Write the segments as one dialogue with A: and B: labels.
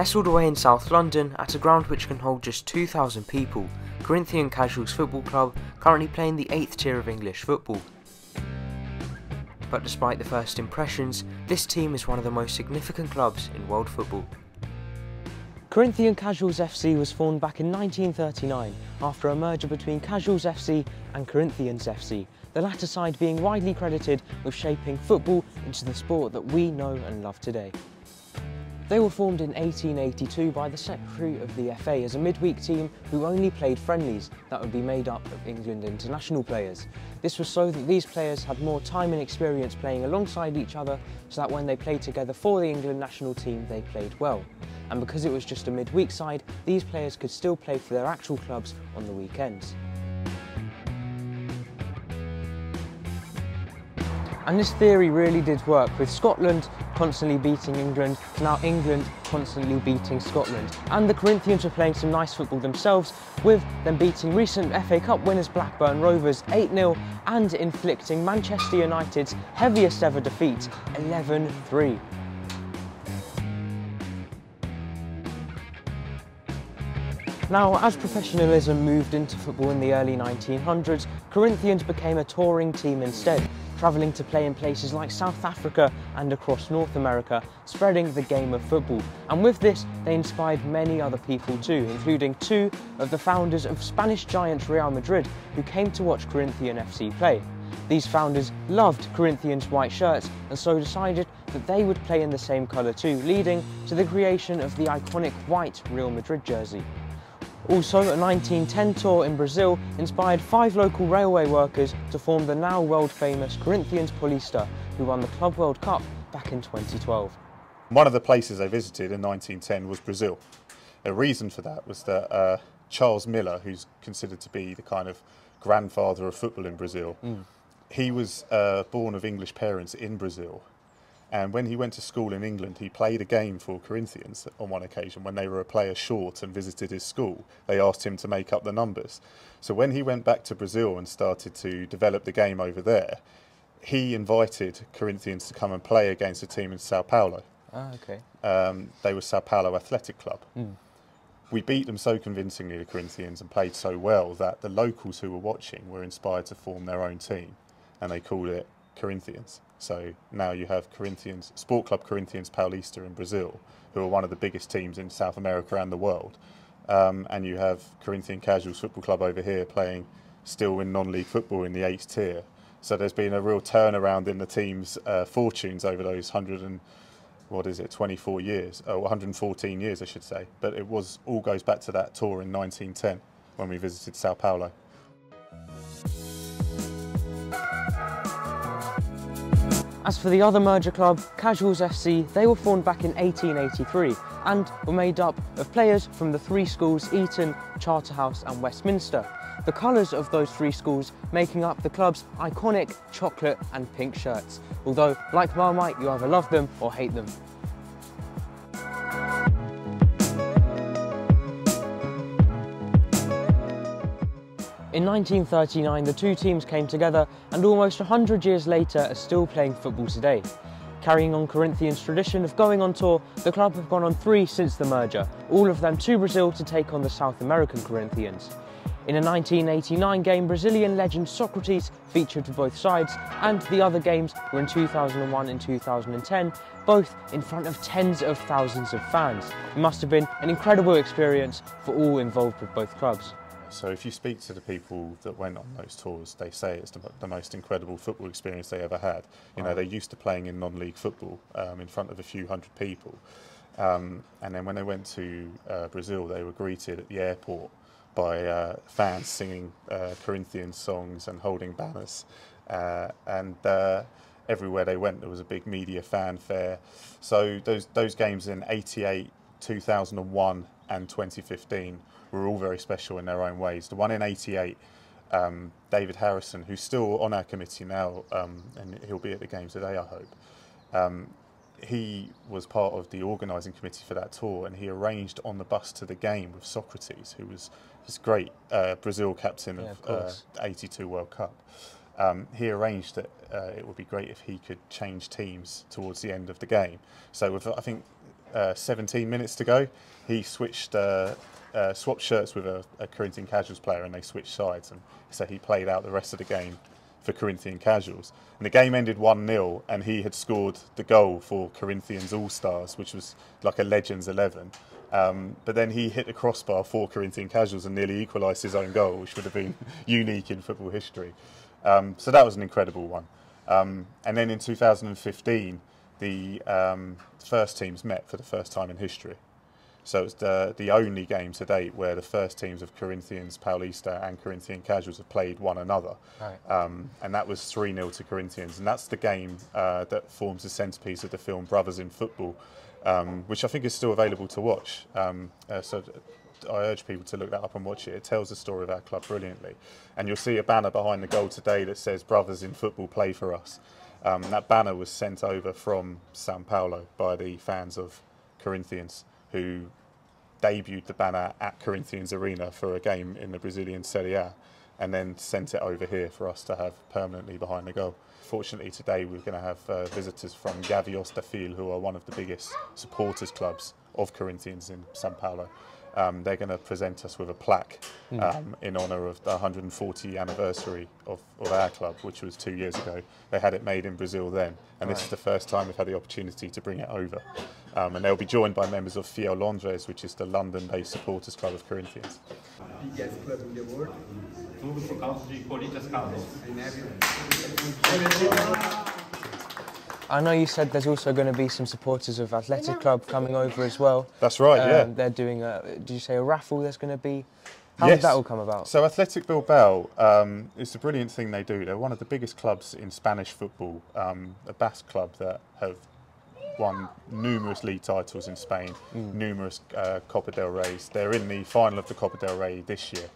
A: Nestled away in South London at a ground which can hold just 2,000 people, Corinthian Casuals Football Club currently playing the 8th tier of English football. But despite the first impressions, this team is one of the most significant clubs in world football. Corinthian Casuals FC was formed back in 1939 after a merger between Casuals FC and Corinthians FC, the latter side being widely credited with shaping football into the sport that we know and love today. They were formed in 1882 by the Secretary of the FA as a midweek team who only played friendlies that would be made up of England international players. This was so that these players had more time and experience playing alongside each other so that when they played together for the England national team they played well. And because it was just a midweek side, these players could still play for their actual clubs on the weekends. And this theory really did work, with Scotland constantly beating England, now England constantly beating Scotland. And the Corinthians were playing some nice football themselves, with them beating recent FA Cup winners Blackburn Rovers 8-0 and inflicting Manchester United's heaviest ever defeat, 11-3. Now, as professionalism moved into football in the early 1900s, Corinthians became a touring team instead, travelling to play in places like South Africa and across North America, spreading the game of football. And with this, they inspired many other people too, including two of the founders of Spanish giant Real Madrid, who came to watch Corinthian FC play. These founders loved Corinthians white shirts and so decided that they would play in the same colour too, leading to the creation of the iconic white Real Madrid jersey. Also, a 1910 tour in Brazil inspired five local railway workers to form the now world famous Corinthians Paulista, who won the Club World Cup back in 2012.
B: One of the places they visited in 1910 was Brazil. A reason for that was that uh, Charles Miller, who's considered to be the kind of grandfather of football in Brazil, mm. he was uh, born of English parents in Brazil and when he went to school in England, he played a game for Corinthians on one occasion when they were a player short and visited his school. They asked him to make up the numbers. So when he went back to Brazil and started to develop the game over there, he invited Corinthians to come and play against a team in Sao Paulo.
A: Ah, okay.
B: Um, they were Sao Paulo Athletic Club. Mm. We beat them so convincingly, the Corinthians, and played so well that the locals who were watching were inspired to form their own team, and they called it Corinthians. So now you have Corinthians, Sport Club Corinthians Paulista in Brazil, who are one of the biggest teams in South America and the world. Um, and you have Corinthian Casuals Football Club over here playing still in non-league football in the eighth tier. So there's been a real turnaround in the team's uh, fortunes over those hundred and what is it, 24 years, oh, 114 years, I should say. But it was all goes back to that tour in 1910 when we visited Sao Paulo.
A: As for the other merger club, Casuals FC, they were formed back in 1883 and were made up of players from the three schools Eton, Charterhouse and Westminster. The colours of those three schools making up the club's iconic chocolate and pink shirts, although like Marmite you either love them or hate them. In 1939, the two teams came together and almost 100 years later are still playing football today. Carrying on Corinthians' tradition of going on tour, the club have gone on three since the merger, all of them to Brazil to take on the South American Corinthians. In a 1989 game, Brazilian legend Socrates featured for both sides, and the other games were in 2001 and 2010, both in front of tens of thousands of fans. It must have been an incredible experience for all involved with both clubs.
B: So if you speak to the people that went on those tours, they say it's the, the most incredible football experience they ever had. You know, they're used to playing in non-league football um, in front of a few hundred people. Um, and then when they went to uh, Brazil, they were greeted at the airport by uh, fans singing uh, Corinthian songs and holding banners. Uh, and uh, everywhere they went, there was a big media fanfare. So those those games in '88, 2001, and 2015 were all very special in their own ways. The one in '88, um, David Harrison, who's still on our committee now, um, and he'll be at the games today, I hope. Um, he was part of the organising committee for that tour, and he arranged on the bus to the game with Socrates, who was this great uh, Brazil captain yeah, of, of uh, 82 World Cup. Um, he arranged that uh, it would be great if he could change teams towards the end of the game. So with, I think uh, 17 minutes to go, he switched, uh, uh, swapped shirts with a, a, Corinthian Casuals player, and they switched sides, and so he played out the rest of the game for Corinthian Casuals. And the game ended 1 0, and he had scored the goal for Corinthians All Stars, which was like a Legends 11. Um, but then he hit the crossbar for Corinthian Casuals and nearly equalised his own goal, which would have been unique in football history. Um, so that was an incredible one. Um, and then in 2015, the um, first teams met for the first time in history. So it's the, the only game to date where the first teams of Corinthians, Paulista, and Corinthian Casuals have played one another. Right. Um, and that was 3 0 to Corinthians. And that's the game uh, that forms the centrepiece of the film Brothers in Football, um, which I think is still available to watch. Um, uh, so I urge people to look that up and watch it. It tells the story of our club brilliantly. And you'll see a banner behind the goal today that says Brothers in Football Play for Us. Um, that banner was sent over from Sao Paulo by the fans of Corinthians who debuted the banner at Corinthians Arena for a game in the Brazilian Serie A and then sent it over here for us to have permanently behind the goal. Fortunately, today we're going to have uh, visitors from Gaviões da Fiel, who are one of the biggest supporters clubs of Corinthians in Sao Paulo um, they're going to present us with a plaque hmm. um, in honour of the 140 anniversary of, of, our club, which was two years ago. They had it made in Brazil then, and right. this is the first time we've had the opportunity to bring it over. Um, and they'll be joined by members of Fiel Londres, which is the London-based supporters club of Corinthians. Biggest club in the world. Tudo por causa de Corinthians
A: I know you said there's also going to be some supporters of Athletic Club coming over as well.
B: That's right, um, yeah.
A: They're doing a, did you say a raffle there's going to be? How yes. did that all come about?
B: So Athletic Bilbao um, is a brilliant thing they do. They're one of the biggest clubs in Spanish football, um, a Basque club that have won numerous league titles in Spain, mm. numerous uh, Copa del Reys. They're in the final of the Copa del Rey this year.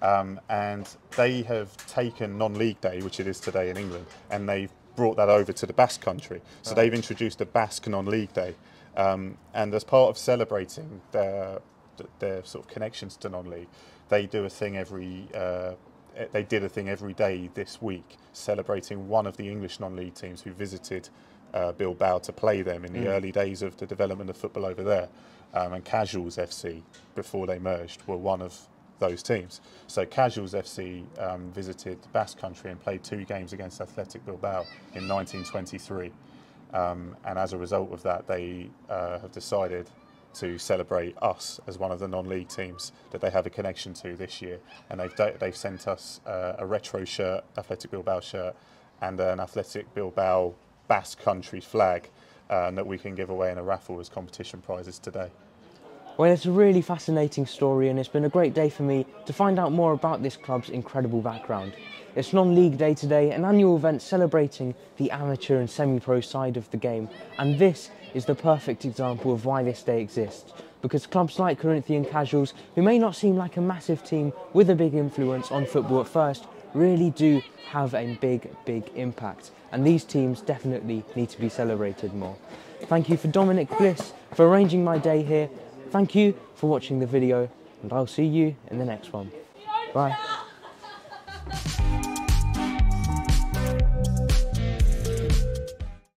B: Um, and they have taken non-league day, which it is today in England, and they've brought that over to the Basque country. So they've introduced a Basque non-league day, um, and as part of celebrating their their sort of connections to non-league, they do a thing every. Uh, they did a thing every day this week, celebrating one of the English non-league teams who visited uh, Bilbao to play them in the mm. early days of the development of football over there. Um, and Casuals FC, before they merged, were one of those teams. So Casuals FC um, visited the Basque Country and played two games against Athletic Bilbao in 1923. Um, and as a result of that, they uh, have decided to celebrate us as one of the non-league teams that they have a connection to this year. And they've they've sent us uh, a retro shirt, Athletic Bilbao shirt, and an Athletic Bilbao Basque Country flag uh, that we can give away in a raffle as competition prizes today.
A: Well, it's a really fascinating story and it's been a great day for me to find out more about this club's incredible background. It's non-league day today, an annual event celebrating the amateur and semi-pro side of the game, and this is the perfect example of why this day exists. Because clubs like Corinthian Casuals, who may not seem like a massive team with a big influence on football at first, really do have a big, big impact. And these teams definitely need to be celebrated more. Thank you for Dominic Bliss for arranging my day here Thank you for watching the video and I'll see you in the next one. Bye.